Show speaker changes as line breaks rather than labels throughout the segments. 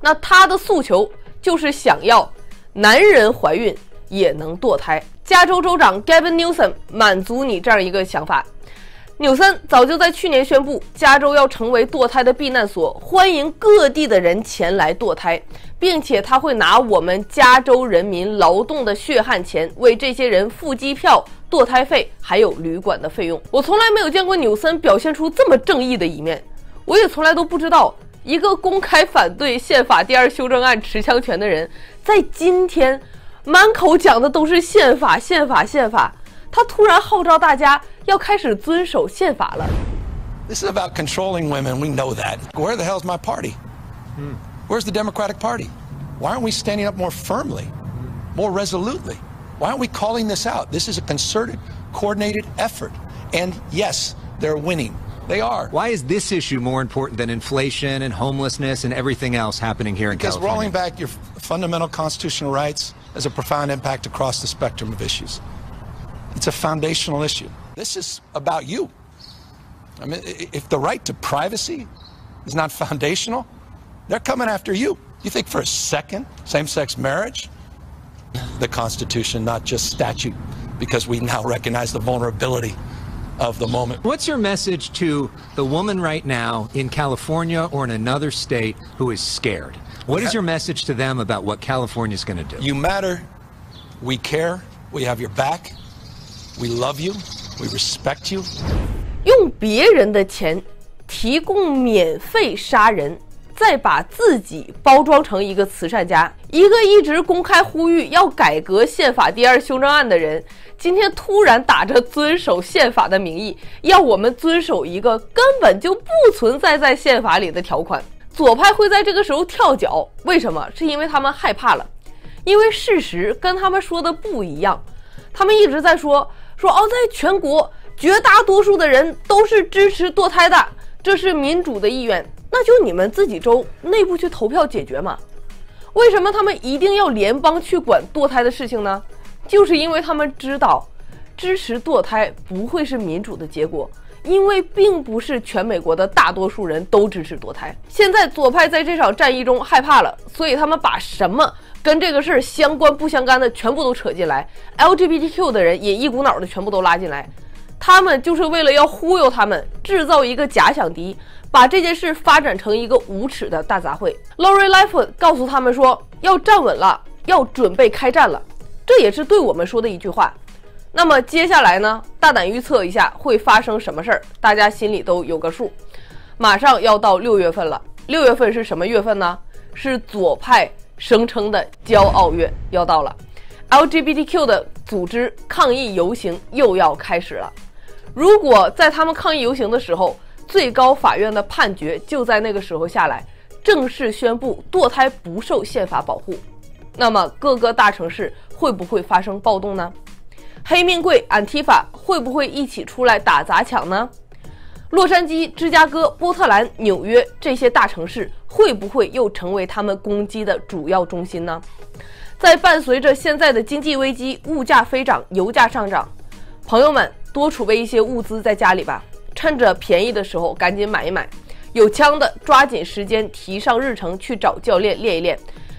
那他的诉求就是想要男人怀孕也能堕胎。加州州长 Gavin Newsom 满足你这样一个想法。纽森早就在去年宣布，加州要成为堕胎的避难所，欢迎各地的人前来堕胎，并且他会拿我们加州人民劳动的血汗钱为这些人付机票、堕胎费，还有旅馆的费用。我从来没有见过纽森表现出这么正义的一面，我也从来都不知道一个公开反对宪法第二修正案持枪权的人，在今天满口讲的都是宪法、宪法、宪法。他突然号召大家要开始遵守宪法了。
This is about controlling women. We know that. Where the hell's my party? Where's the Democratic Party? Why aren't we standing up more firmly, more resolutely? Why aren't we calling this out? This is a concerted, coordinated effort. And yes, they're winning. They are.
Why is this issue more important than inflation and homelessness and everything else happening here in California?
Because rolling back your fundamental constitutional rights has a profound impact across the spectrum of issues. It's a foundational issue. This is about you. I mean, if the right to privacy is not foundational, they're coming after you. You think for a second same sex marriage? The Constitution, not just statute, because we now recognize the vulnerability of the moment.
What's your message to the woman right now in California or in another state who is scared? What is your message to them about what California is going to do?
You matter. We care. We have your back. We love you. We respect you.
用别人的钱提供免费杀人， 再把自己包装成一个慈善家，一个一直公开呼吁要改革宪法第二修正案的人，今天突然打着遵守宪法的名义，要我们遵守一个根本就不存在在宪法里的条款。左派会在这个时候跳脚，为什么？是因为他们害怕了，因为事实跟他们说的不一样。他们一直在说说哦，在全国绝大多数的人都是支持堕胎的，这是民主的意愿，那就你们自己州内部去投票解决嘛。为什么他们一定要联邦去管堕胎的事情呢？就是因为他们知道，支持堕胎不会是民主的结果，因为并不是全美国的大多数人都支持堕胎。现在左派在这场战役中害怕了，所以他们把什么跟这个事儿相关不相干的全部都扯进来，LGBTQ 的人也一股脑的全部都拉进来。他们就是为了要忽悠他们，制造一个假想敌，把这件事发展成一个无耻的大杂烩。Lori Lightfoot 告诉他们说，要站稳了，要准备开战了，这也是对我们说的一句话。那么接下来呢？大胆预测一下会发生什么事儿，大家心里都有个数。马上要到六月份了，六月份是什么月份呢？是左派声称的骄傲月要到了，LGBTQ 的组织抗议游行又要开始了。如果在他们抗议游行的时候，最高法院的判决就在那个时候下来，正式宣布堕胎不受宪法保护，那么各个大城市会不会发生暴动呢？黑命贵、安提法会不会一起出来打砸抢呢？洛杉矶、芝加哥、波特兰、纽约这些大城市会不会又成为他们攻击的主要中心呢？在伴随着现在的经济危机、物价飞涨、油价上涨，朋友们多储备一些物资在家里吧，趁着便宜的时候赶紧买一买。有枪的抓紧时间提上日程去找教练练一练。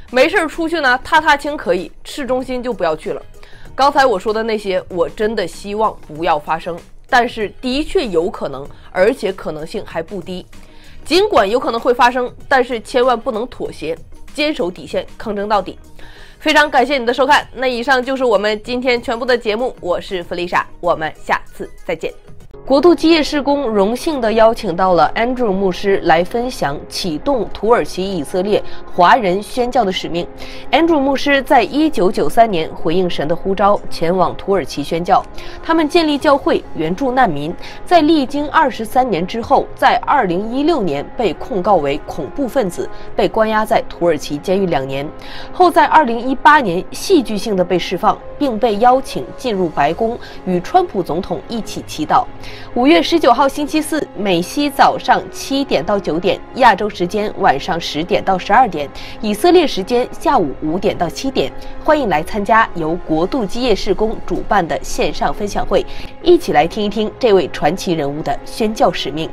没事儿出去呢，踏踏青可以，市中心就不要去了。刚才我说的那些，我真的希望不要发生，但是的确有可能，而且可能性还不低。尽管有可能会发生，但是千万不能妥协，坚守底线，抗争到底。非常感谢你的收看，那以上就是我们今天全部的节目，我是弗丽莎，我们下次再见。国度基业施工荣幸地邀请到了 Andrew 牧师来分享启动土耳其以色列华人宣教的使命。Andrew 牧师在一九九三年回应神的呼召，前往土耳其宣教。他们建立教会，援助难民。在历经二十三年之后，在二零一六年被控告为恐怖分子，被关押在土耳其监狱两年。后在二零一八年戏剧性的被释放，并被邀请进入白宫，与川普总统一起祈祷。五月十九号星期四，美西早上七点到九点，亚洲时间晚上十点到十二点，以色列时间下午五点到七点，欢迎来参加由国度基业事工主办的线上分享会，一起来听一听这位传奇人物的宣教使命。